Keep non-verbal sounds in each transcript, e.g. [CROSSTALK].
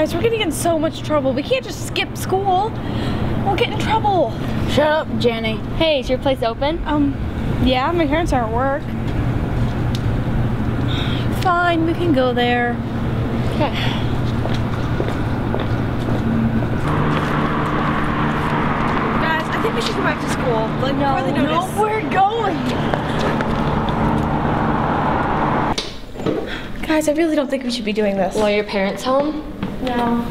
Guys, we're getting in so much trouble. We can't just skip school. We'll get in trouble. Shut up, Jenny. Hey, is your place open? Um, yeah, my parents are at work. Fine, we can go there. Okay. Guys, I think we should go back to school. Like, before they notice. we're going. Guys, I really don't think we should be doing this. Well, are your parents home? No.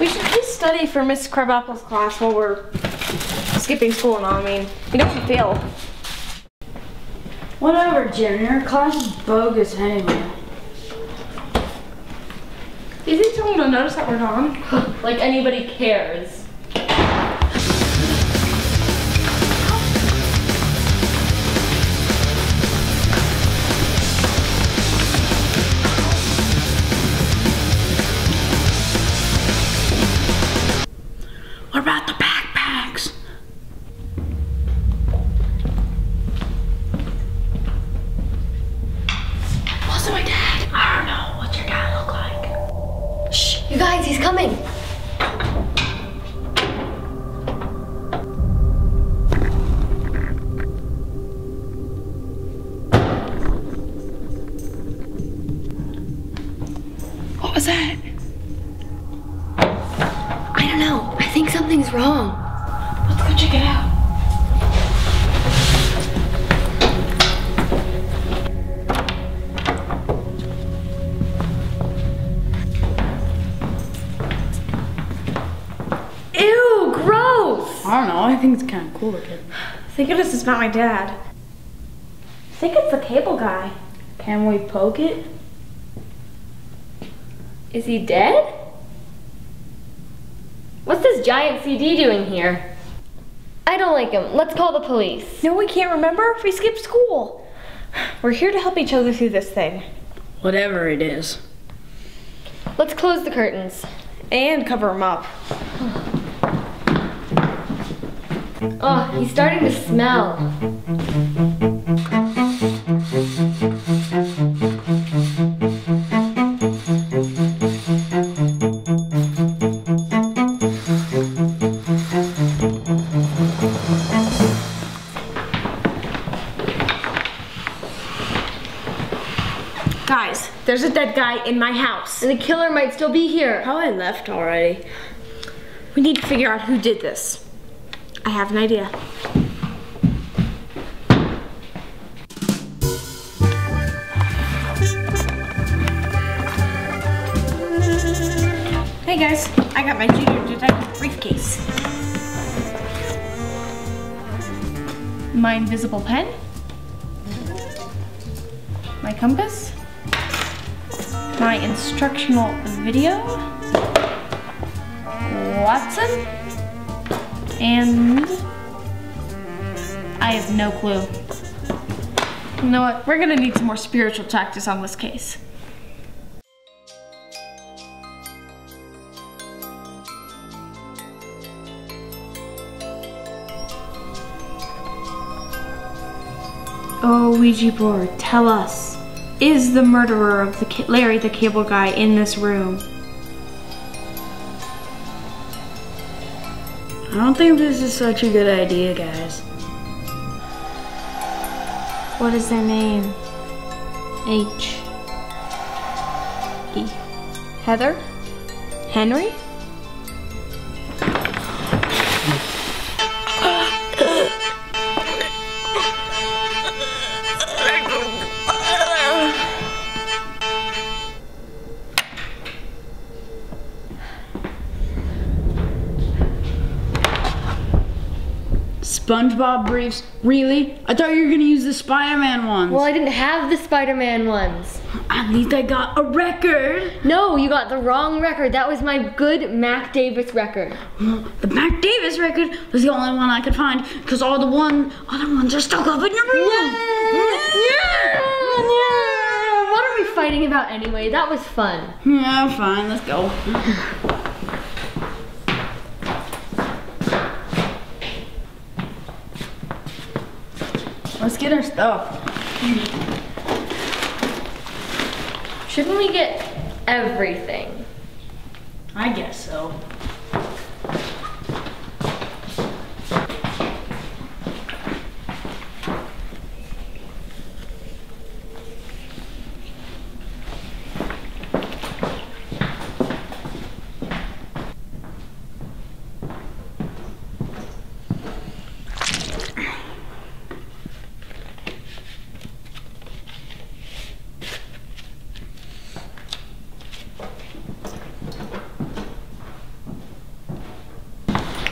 We should least study for Miss Crabapple's class while we're skipping school and all. I mean, we don't fail. Whatever. Your class is bogus anyway. Think someone will notice that we're gone? [LAUGHS] Like anybody cares. Don't know. I think something's wrong. Let's go check it out. Ew, gross! I don't know. I think it's kind of cool looking. Thank goodness it's not my dad. I think it's the cable guy. Can we poke it? Is he dead? What's this giant CD doing here? I don't like him. Let's call the police. No, we can't remember. We skipped school. We're here to help each other through this thing. Whatever it is. Let's close the curtains. And cover them up. Oh, he's starting to smell. Guys, there's a dead guy in my house. And the killer might still be here. Probably left already. We need to figure out who did this. I have an idea. Hey guys, I got my junior detective briefcase. My invisible pen. My compass. My instructional video. Watson? And I have no clue. You know what? We're gonna need some more spiritual practice on this case. Oh, Ouija board, tell us. Is the murderer of the Larry the Cable Guy in this room? I don't think this is such a good idea, guys. What is their name? H. E. Heather? Henry? SpongeBob briefs? Really? I thought you were gonna use the Spider-Man ones. Well, I didn't have the Spider-Man ones. At least I got a record. No, you got the wrong record. That was my good Mac Davis record. The Mac Davis record was the only one I could find because all the one other ones are stuck up in your room. What are we fighting about anyway? That was fun. Yeah, fine, let's go. Let's get our stuff. Shouldn't we get everything? I guess so.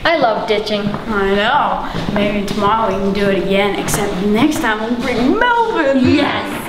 I love ditching. I know. Maybe tomorrow we can do it again, except next time we'll bring Melvin. Yes!